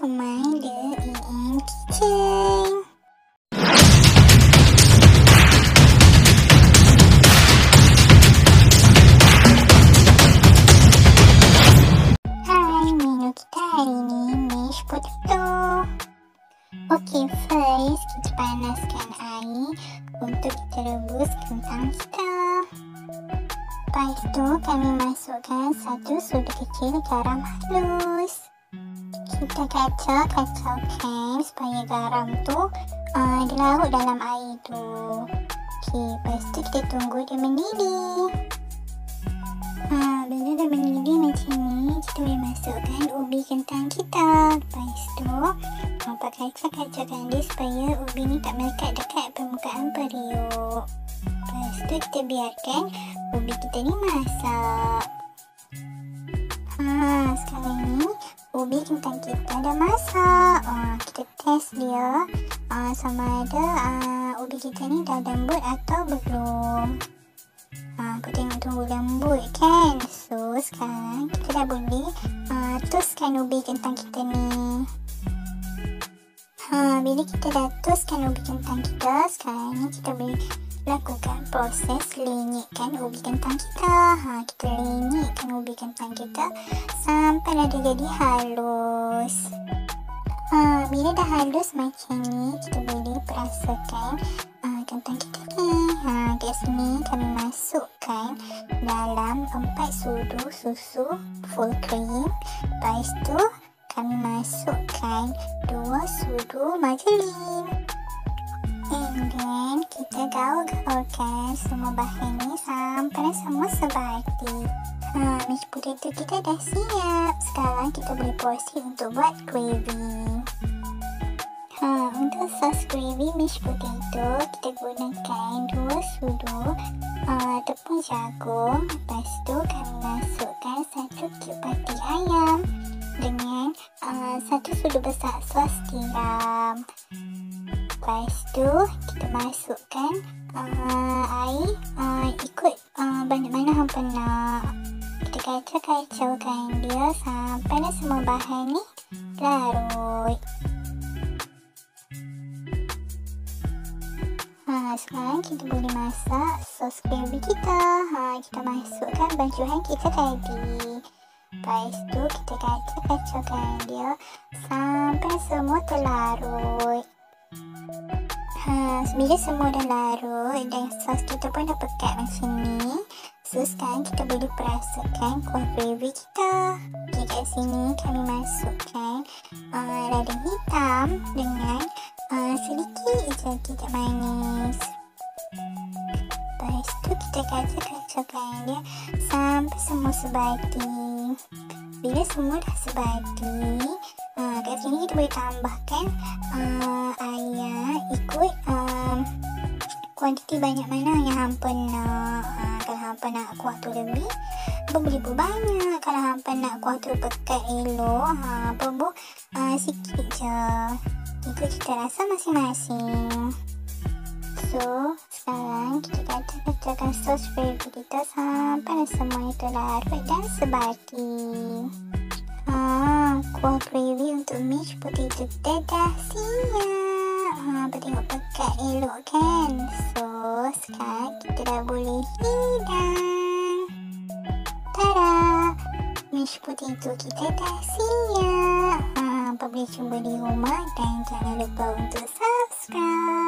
to AM kitchen. Hai, menu kita hari ni mashed potato. Okey, first kita panaskan air untuk kita rebus kentang kita. Lepas tu kami masukkan satu sudu kecil garam halus. Kita kacau-kacaukan supaya garam tu uh, dilarut dalam air tu. Okey, lepas tu kita tunggu dia mendidih. Ha, bila dah mendidih macam ni, kita boleh masukkan ubi kentang kita. Lepas tu, nampak kacau-kacaukan dia supaya ubi ni tak melekat dekat permukaan periuk. Lepas tu, kita biarkan ubi kita ni masak. Ubi kentang kita dah masak. Ha, kita test dia ha, sama ada ha, ubi kita ni dah lembut atau belum. Ha, aku tengok tunggu lembut kan. So sekarang kita dah boleh uh, toskan ubi kentang kita ni. Ha, bila kita dah toskan ubi kentang kita, sekarang ni kita boleh lakukan proses lenyekkan ubi kentang kita. Ha, kita lenyekkan ubi kentang kita sampai dah dia jadi halus. Ha, bila dah halus macam ni, kita boleh perasakan uh, kentang kita ni. Ha, kat sini kami masukkan dalam 4 sudu susu full cream. Lepas tu kami masukkan 2 sudu margarin. And then kita gaul-gaulkan semua bahan ni sampai semua sebati. Ha, mashed potato kita dah siap. Sekarang kita boleh proceed untuk buat gravy. Ha, untuk sos gravy mashed potato, kita gunakan dua sudu uh, tepung jagung. Lepas tu kami masukkan satu cube pati ayam dengan uh, satu sudu besar sos tiram. Lepas tu kita masukkan uh, air uh, ikut uh, banyak mana hampa nak. Kita kacau-kacaukan dia sampai semua bahan ni larut. Ha, sekarang kita boleh masak sos gravy kita. Ha, kita masukkan bajuan kita tadi. Lepas tu kita kacau-kacaukan dia sampai semua terlarut. Bila semua dah larut dan sos kita pun dah pekat macam ni. So sekarang kita boleh perasakan kuah gravy kita. Okay, kat sini kami masukkan uh, lada hitam dengan uh, sedikit je tidak manis. Lepas tu kita kacau-kacaukan dia sampai semua sebati. Bila semua dah sebati, uh, kat sini kita boleh tambahkan uh, air ikut uh, kuantiti banyak mana yang hampa nak. Uh, kalau hampa nak kuah tu lebih, hampa boleh banyak. Kalau hampa nak kuah tu pekat elok, ha, hampa buat uh, sikit je ikut cita rasa masing-masing. So, sekarang kita kacau-kacaukan sos gravy kita sampai semua itu larut dan sebati. Ha, kuah gravy untuk mashed potato kita dah siap. Ha, tengok pekat elok kan? So, sekarang kita dah boleh hidang. Tada! Mashed potato kita dah siap. Ha, apa boleh cuba di rumah dan jangan lupa untuk subscribe.